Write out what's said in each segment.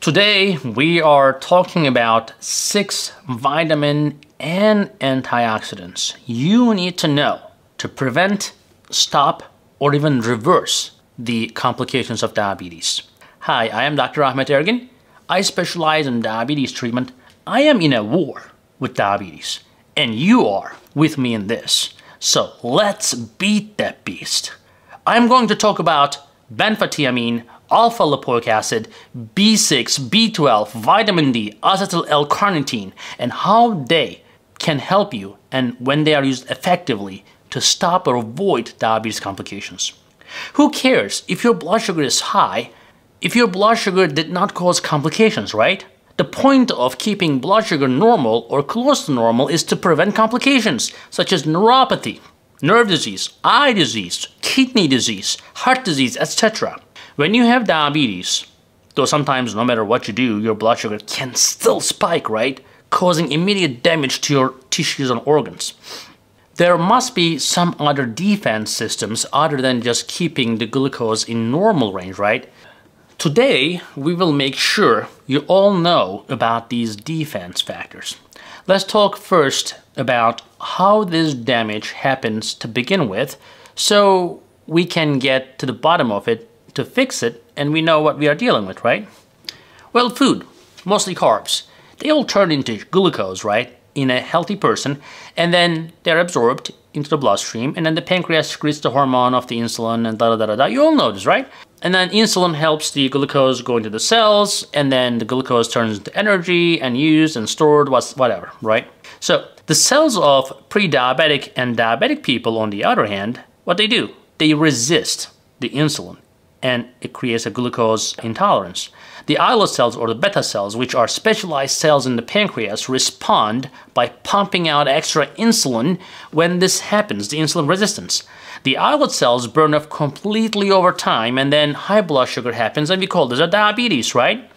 Today we are talking about six vitamin and antioxidants you need to know to prevent, stop, or even reverse the complications of diabetes. Hi, I am Dr. Ahmet Ergin. I specialize in diabetes treatment. I am in a war with diabetes, and you are with me in this. So let's beat that beast. I'm going to talk about benfotiamine, alpha lipoic acid, B6, B12, vitamin D, acetyl L-carnitine, and how they can help you and when they are used effectively to stop or avoid diabetes complications. Who cares if your blood sugar is high if your blood sugar did not cause complications, right? The point of keeping blood sugar normal or close to normal is to prevent complications such as neuropathy, nerve disease, eye disease, kidney disease, heart disease, etc. When you have diabetes, though sometimes no matter what you do, your blood sugar can still spike, right? Causing immediate damage to your tissues and organs. There must be some other defense systems other than just keeping the glucose in normal range, right? Today, we will make sure you all know about these defense factors. Let's talk first about how this damage happens to begin with so we can get to the bottom of it to fix it and we know what we are dealing with, right? Well, food, mostly carbs, they all turn into glucose, right? In a healthy person and then they're absorbed into the bloodstream and then the pancreas secretes the hormone of the insulin and da da da da. da. You all know this, right? And then insulin helps the glucose go into the cells, and then the glucose turns into energy and used and stored, whatever, right? So the cells of pre-diabetic and diabetic people, on the other hand, what they do, they resist the insulin, and it creates a glucose intolerance. The islet cells or the beta cells, which are specialized cells in the pancreas, respond by pumping out extra insulin when this happens, the insulin resistance. The islet cells burn off completely over time and then high blood sugar happens and we call this a diabetes, right?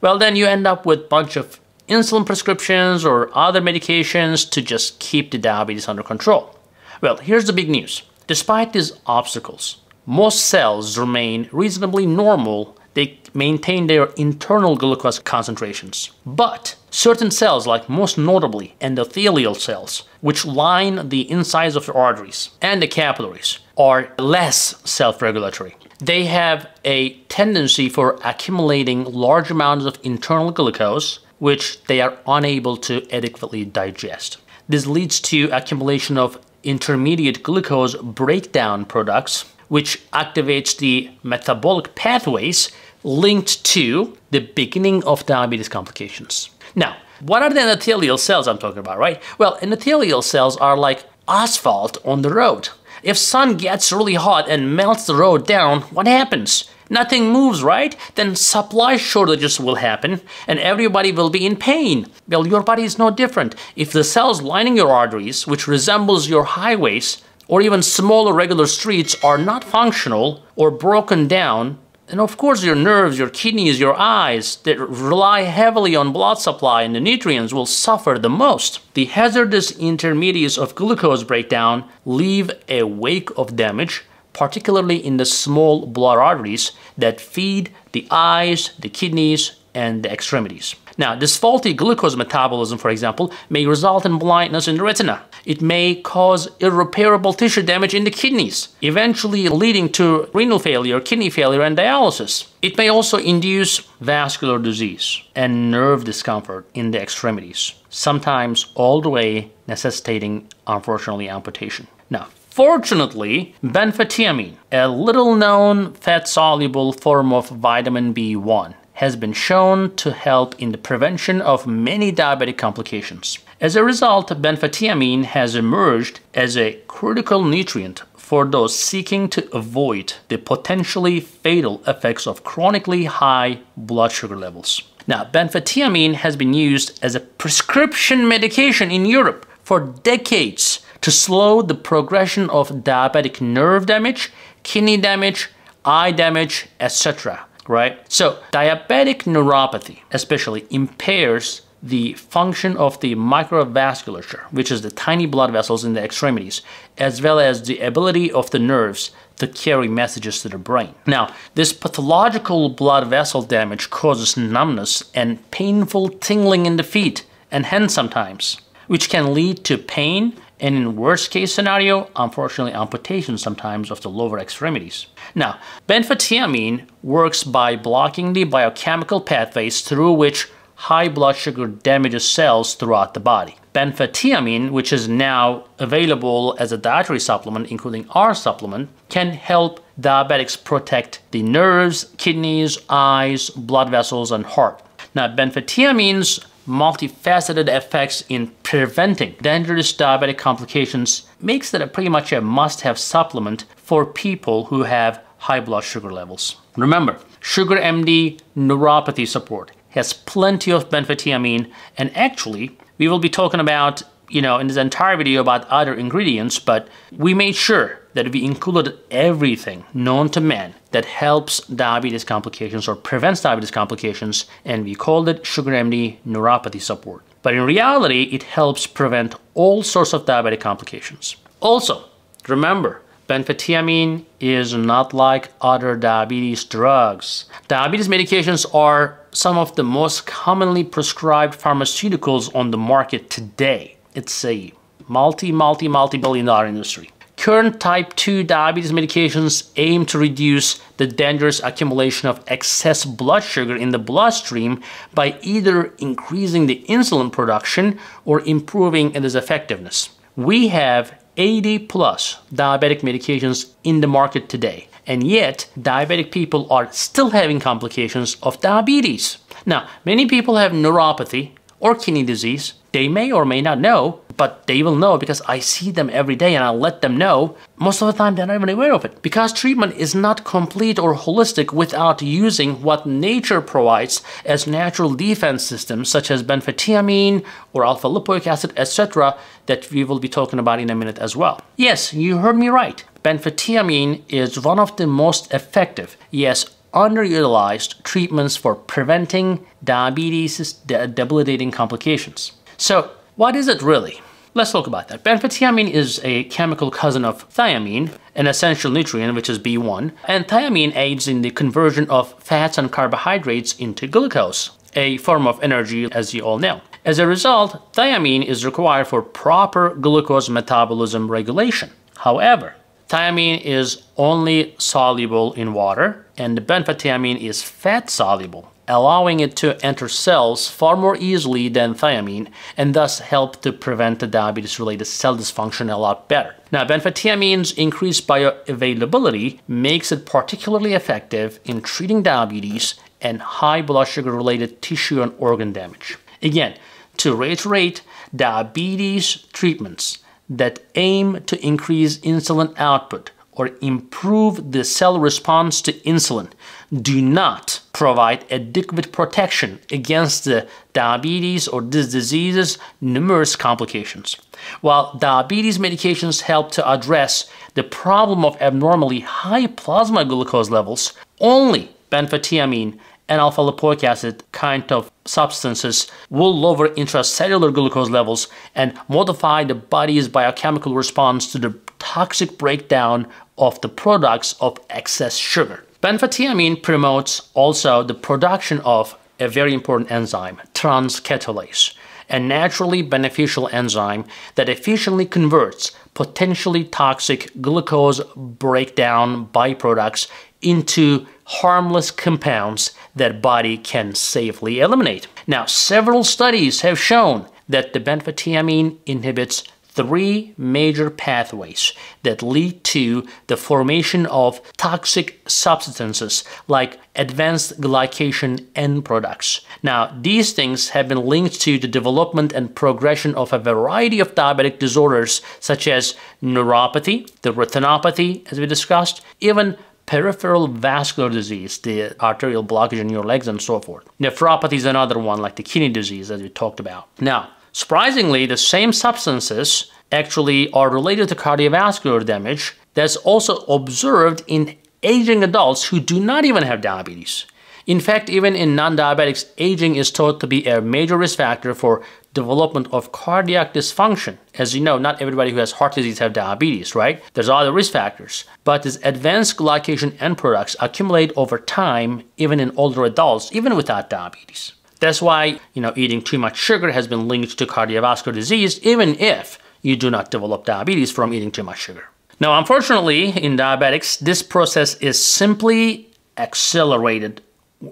Well, then you end up with a bunch of insulin prescriptions or other medications to just keep the diabetes under control. Well, here's the big news. Despite these obstacles, most cells remain reasonably normal they maintain their internal glucose concentrations. But certain cells, like most notably endothelial cells, which line the insides of the arteries and the capillaries, are less self-regulatory. They have a tendency for accumulating large amounts of internal glucose, which they are unable to adequately digest. This leads to accumulation of intermediate glucose breakdown products which activates the metabolic pathways linked to the beginning of diabetes complications. Now, what are the endothelial cells I'm talking about, right? Well, endothelial cells are like asphalt on the road. If sun gets really hot and melts the road down, what happens? Nothing moves, right? Then supply shortages will happen and everybody will be in pain. Well, your body is no different. If the cells lining your arteries, which resembles your highways, or even smaller regular streets are not functional or broken down, and of course your nerves, your kidneys, your eyes that rely heavily on blood supply and the nutrients will suffer the most. The hazardous intermediates of glucose breakdown leave a wake of damage particularly in the small blood arteries that feed the eyes, the kidneys, and the extremities. Now, this faulty glucose metabolism, for example, may result in blindness in the retina. It may cause irreparable tissue damage in the kidneys, eventually leading to renal failure, kidney failure, and dialysis. It may also induce vascular disease and nerve discomfort in the extremities, sometimes all the way necessitating, unfortunately, amputation. Now, Fortunately, benfotiamine, a little known fat soluble form of vitamin B1, has been shown to help in the prevention of many diabetic complications. As a result, benfotiamine has emerged as a critical nutrient for those seeking to avoid the potentially fatal effects of chronically high blood sugar levels. Now, benfotiamine has been used as a prescription medication in Europe for decades to slow the progression of diabetic nerve damage, kidney damage, eye damage, etc right? So diabetic neuropathy especially impairs the function of the microvasculature, which is the tiny blood vessels in the extremities, as well as the ability of the nerves to carry messages to the brain. Now, this pathological blood vessel damage causes numbness and painful tingling in the feet and hands sometimes, which can lead to pain and in worst case scenario, unfortunately amputation sometimes of the lower extremities. Now, benfotiamine works by blocking the biochemical pathways through which high blood sugar damages cells throughout the body. Benfotiamine, which is now available as a dietary supplement, including our supplement, can help diabetics protect the nerves, kidneys, eyes, blood vessels, and heart. Now, benfotiamine's multifaceted effects in preventing dangerous diabetic complications makes it a pretty much a must-have supplement for people who have high blood sugar levels. Remember, Sugar MD neuropathy support has plenty of benfotiamine and actually we will be talking about you know in this entire video about other ingredients but we made sure that we included everything known to man that helps diabetes complications or prevents diabetes complications and we called it sugar MD neuropathy support. But in reality it helps prevent all sorts of diabetic complications. Also remember benfotiamine is not like other diabetes drugs. Diabetes medications are some of the most commonly prescribed pharmaceuticals on the market today. It's a multi, multi, multi billion dollar industry. Current type 2 diabetes medications aim to reduce the dangerous accumulation of excess blood sugar in the bloodstream by either increasing the insulin production or improving its effectiveness. We have 80 plus diabetic medications in the market today. And yet, diabetic people are still having complications of diabetes. Now, many people have neuropathy or kidney disease. They may or may not know, but they will know because I see them every day and I let them know. Most of the time, they're not even aware of it because treatment is not complete or holistic without using what nature provides as natural defense systems, such as benfotiamine or alpha lipoic acid, etc., that we will be talking about in a minute as well. Yes, you heard me right. Benfotiamine is one of the most effective, yes, underutilized treatments for preventing diabetes debilitating complications. So, what is it really? Let's talk about that. Benfotiamine is a chemical cousin of thiamine, an essential nutrient which is B1, and thiamine aids in the conversion of fats and carbohydrates into glucose, a form of energy as you all know. As a result, thiamine is required for proper glucose metabolism regulation. However, thiamine is only soluble in water and benfotiamine is fat soluble allowing it to enter cells far more easily than thiamine and thus help to prevent the diabetes-related cell dysfunction a lot better. Now, benfotiamine's increased bioavailability makes it particularly effective in treating diabetes and high blood sugar-related tissue and organ damage. Again, to reiterate, diabetes treatments that aim to increase insulin output or improve the cell response to insulin do not provide adequate protection against the diabetes or these diseases numerous complications. While diabetes medications help to address the problem of abnormally high plasma glucose levels, only benfotiamine and alpha lipoic acid kind of substances will lower intracellular glucose levels and modify the body's biochemical response to the toxic breakdown of the products of excess sugar. Benfotiamine promotes also the production of a very important enzyme, transketolase, a naturally beneficial enzyme that efficiently converts potentially toxic glucose breakdown byproducts into harmless compounds that body can safely eliminate. Now, several studies have shown that the benfotiamine inhibits three major pathways that lead to the formation of toxic substances like advanced glycation end products. Now, these things have been linked to the development and progression of a variety of diabetic disorders such as neuropathy, the retinopathy, as we discussed, even peripheral vascular disease, the arterial blockage in your legs and so forth. Nephropathy is another one, like the kidney disease, as we talked about. Now, Surprisingly, the same substances actually are related to cardiovascular damage that's also observed in aging adults who do not even have diabetes. In fact, even in non-diabetics, aging is thought to be a major risk factor for development of cardiac dysfunction. As you know, not everybody who has heart disease have diabetes, right? There's other risk factors. But these advanced glycation end products accumulate over time, even in older adults, even without diabetes. That's why, you know, eating too much sugar has been linked to cardiovascular disease, even if you do not develop diabetes from eating too much sugar. Now, unfortunately, in diabetics, this process is simply accelerated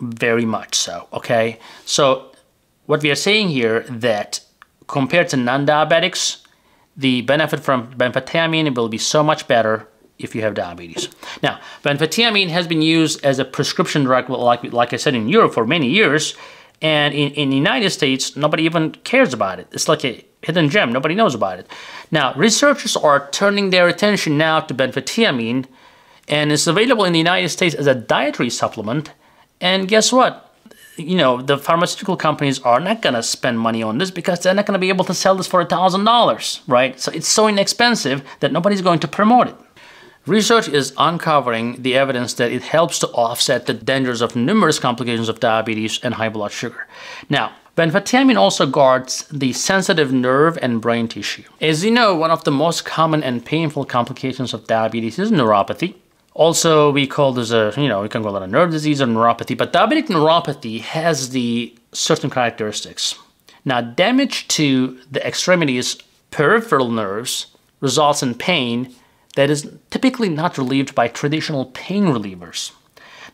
very much so, okay? So what we are saying here that compared to non-diabetics, the benefit from benfotiamine will be so much better if you have diabetes. Now, benfotiamine has been used as a prescription drug, like, like I said, in Europe for many years, and in, in the United States, nobody even cares about it. It's like a hidden gem. Nobody knows about it. Now, researchers are turning their attention now to benfotiamine, and it's available in the United States as a dietary supplement. And guess what? You know, the pharmaceutical companies are not going to spend money on this because they're not going to be able to sell this for a $1,000, right? So it's so inexpensive that nobody's going to promote it. Research is uncovering the evidence that it helps to offset the dangers of numerous complications of diabetes and high blood sugar. Now, benfotiamine also guards the sensitive nerve and brain tissue. As you know, one of the most common and painful complications of diabetes is neuropathy. Also, we call this a, you know, we can call it a nerve disease or neuropathy, but diabetic neuropathy has the certain characteristics. Now, damage to the extremities, peripheral nerves, results in pain that is typically not relieved by traditional pain relievers.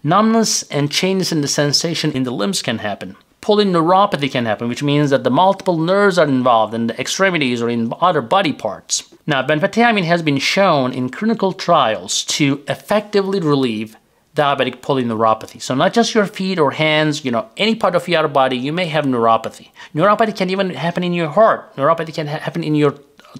Numbness and changes in the sensation in the limbs can happen. Polyneuropathy can happen, which means that the multiple nerves are involved in the extremities or in other body parts. Now, benfotiamine has been shown in clinical trials to effectively relieve diabetic polyneuropathy. So not just your feet or hands, you know, any part of your body, you may have neuropathy. Neuropathy can even happen in your heart. Neuropathy can ha happen in your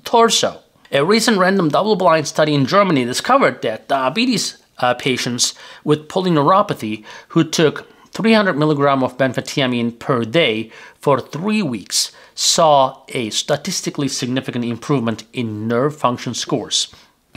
torso. A recent random double-blind study in Germany discovered that diabetes uh, patients with polyneuropathy who took 300 milligram of benfotiamine per day for three weeks saw a statistically significant improvement in nerve function scores.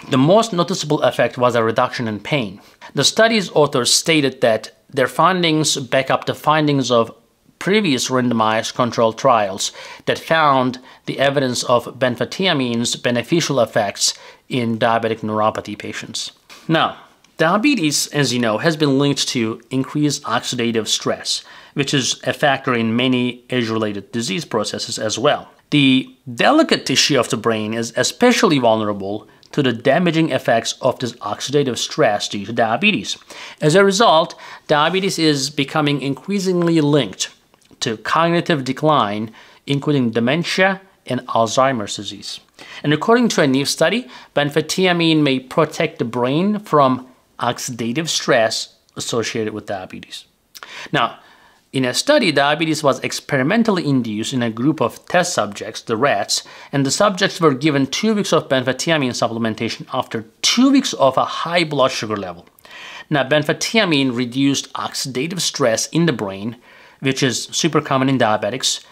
The most noticeable effect was a reduction in pain. The study's authors stated that their findings back up the findings of previous randomized controlled trials that found the evidence of benfotiamine's beneficial effects in diabetic neuropathy patients. Now, diabetes, as you know, has been linked to increased oxidative stress, which is a factor in many age-related disease processes as well. The delicate tissue of the brain is especially vulnerable to the damaging effects of this oxidative stress due to diabetes. As a result, diabetes is becoming increasingly linked to cognitive decline, including dementia and Alzheimer's disease. And according to a new study, benfotiamine may protect the brain from oxidative stress associated with diabetes. Now, in a study, diabetes was experimentally induced in a group of test subjects, the rats, and the subjects were given two weeks of benfotiamine supplementation after two weeks of a high blood sugar level. Now, benfotiamine reduced oxidative stress in the brain, which is super common in diabetics,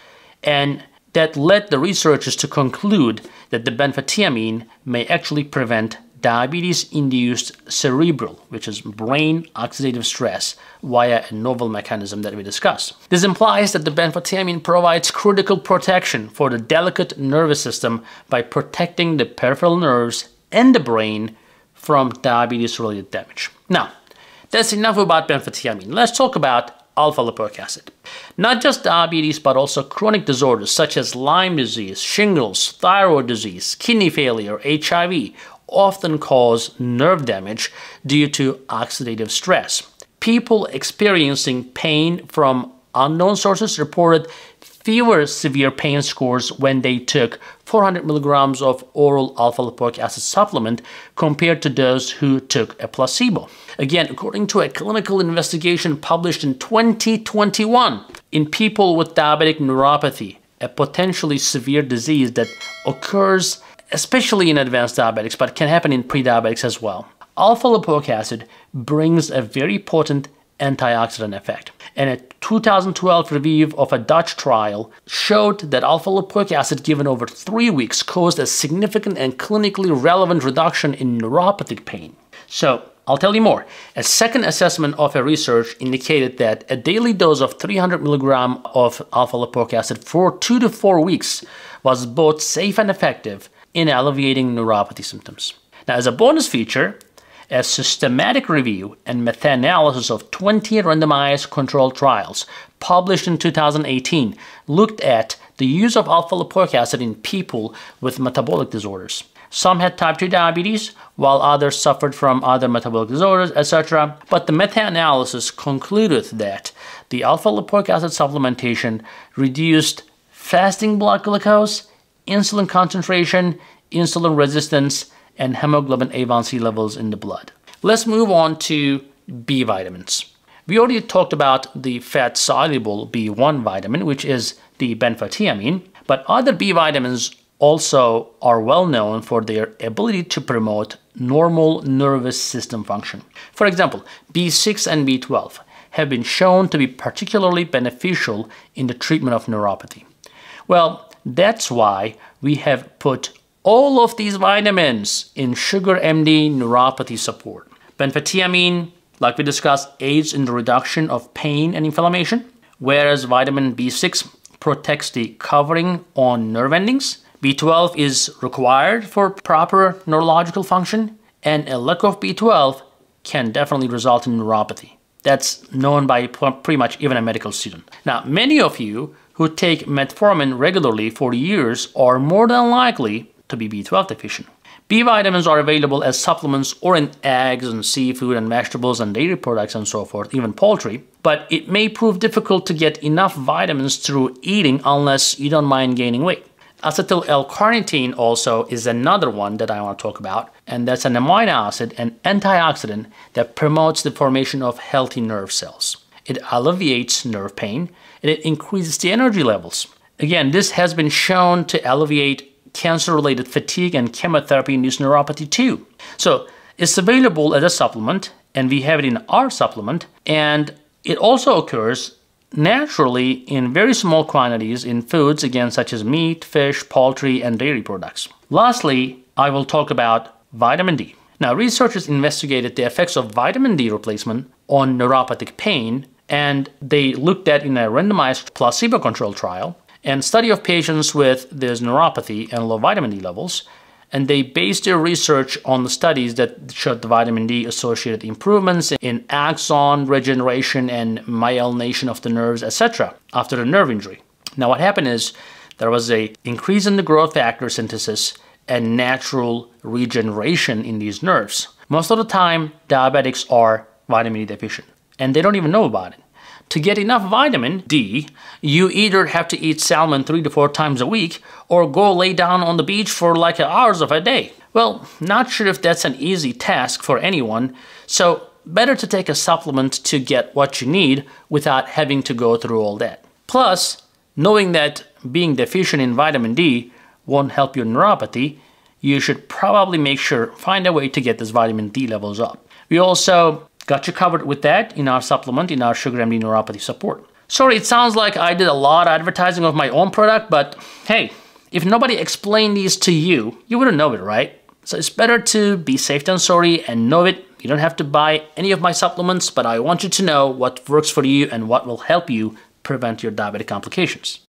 and that led the researchers to conclude that the benfotiamine may actually prevent diabetes-induced cerebral, which is brain oxidative stress, via a novel mechanism that we discussed. This implies that the benfotiamine provides critical protection for the delicate nervous system by protecting the peripheral nerves and the brain from diabetes-related damage. Now, that's enough about benfotiamine. Let's talk about alpha lipoic acid. Not just diabetes, but also chronic disorders such as Lyme disease, shingles, thyroid disease, kidney failure, HIV often cause nerve damage due to oxidative stress. People experiencing pain from unknown sources reported fewer severe pain scores when they took 400 milligrams of oral alpha lipoic acid supplement compared to those who took a placebo. Again, according to a clinical investigation published in 2021 in people with diabetic neuropathy, a potentially severe disease that occurs especially in advanced diabetics, but can happen in pre-diabetics as well. Alpha lipoic acid brings a very potent antioxidant effect. And a 2012 review of a Dutch trial showed that alpha lipoic acid given over three weeks caused a significant and clinically relevant reduction in neuropathic pain. So, I'll tell you more. A second assessment of a research indicated that a daily dose of 300 milligram of alpha lipoic acid for two to four weeks was both safe and effective in alleviating neuropathy symptoms. Now, as a bonus feature, a systematic review and meta-analysis of 20 randomized controlled trials published in 2018 looked at the use of alpha lipoic acid in people with metabolic disorders. Some had type 2 diabetes, while others suffered from other metabolic disorders, etc. But the meta-analysis concluded that the alpha lipoic acid supplementation reduced fasting blood glucose, insulin concentration, insulin resistance, and hemoglobin A1C levels in the blood. Let's move on to B vitamins. We already talked about the fat-soluble B1 vitamin, which is the benfotiamine, but other B vitamins also are well known for their ability to promote normal nervous system function. For example, B6 and B12 have been shown to be particularly beneficial in the treatment of neuropathy. Well, that's why we have put all of these vitamins in Sugar MD neuropathy support. Benfotiamine, like we discussed, aids in the reduction of pain and inflammation, whereas vitamin B6 protects the covering on nerve endings B12 is required for proper neurological function, and a lack of B12 can definitely result in neuropathy. That's known by pretty much even a medical student. Now, many of you who take metformin regularly for years are more than likely to be B12 deficient. B vitamins are available as supplements or in eggs and seafood and vegetables and dairy products and so forth, even poultry. But it may prove difficult to get enough vitamins through eating unless you don't mind gaining weight. Acetyl L-carnitine also is another one that I want to talk about, and that's an amino acid and antioxidant that promotes the formation of healthy nerve cells. It alleviates nerve pain and it increases the energy levels. Again, this has been shown to alleviate cancer-related fatigue and chemotherapy-induced neuropathy too. So it's available as a supplement, and we have it in our supplement, and it also occurs naturally in very small quantities in foods again such as meat, fish, poultry, and dairy products. Lastly, I will talk about vitamin D. Now, researchers investigated the effects of vitamin D replacement on neuropathic pain, and they looked at in a randomized placebo-controlled trial and study of patients with this neuropathy and low vitamin D levels and they based their research on the studies that showed the vitamin D associated improvements in axon regeneration and myelination of the nerves, etc., after the nerve injury. Now, what happened is there was a increase in the growth factor synthesis and natural regeneration in these nerves. Most of the time, diabetics are vitamin D deficient, and they don't even know about it. To get enough vitamin D, you either have to eat salmon three to four times a week or go lay down on the beach for like hours of a day. Well, not sure if that's an easy task for anyone, so better to take a supplement to get what you need without having to go through all that. Plus, knowing that being deficient in vitamin D won't help your neuropathy, you should probably make sure find a way to get those vitamin D levels up. We also Got you covered with that in our supplement, in our Sugar MD neuropathy support. Sorry, it sounds like I did a lot of advertising of my own product, but hey, if nobody explained these to you, you wouldn't know it, right? So it's better to be safe than sorry and know it. You don't have to buy any of my supplements, but I want you to know what works for you and what will help you prevent your diabetic complications.